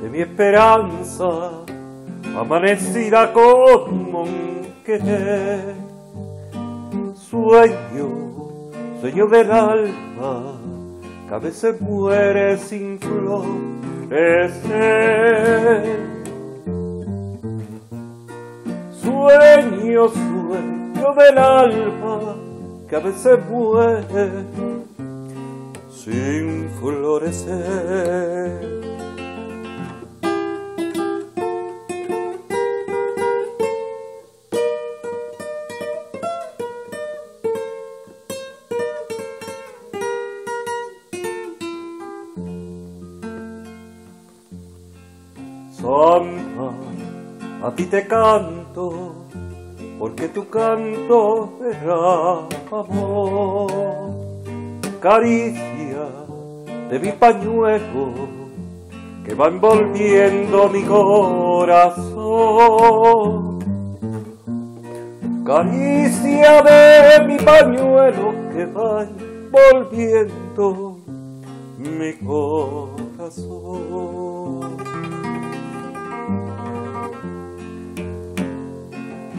De mi esperanza, amanecida como un querer. Sueño, sueño del alma, que a veces muere sin florecer. Sueño, sueño del alma, que a veces muere sin florecer. Santa, a ti te canto, porque tu canto era amor, caricia de mi pañuelo que va envolviendo mi corazón. Caricia de mi pañuelo que va envolviendo mi corazón.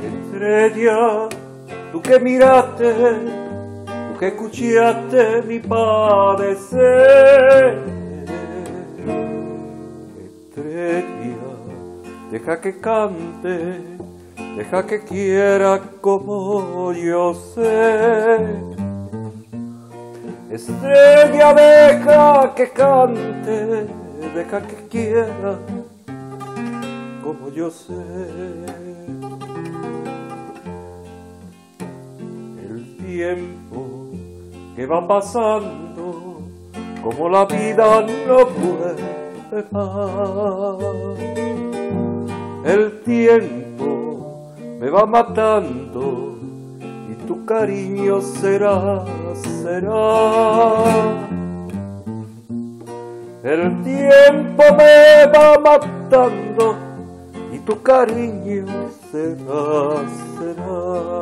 Estrella, tú que miraste, que escuchaste mi padecer. Estrella, deja que cante, deja que quiera como yo sé. Estrella, deja que cante, deja que quiera como yo sé. El tiempo que va pasando, como la vida no puede más. El tiempo me va matando y tu cariño será, será. El tiempo me va matando y tu cariño será, será.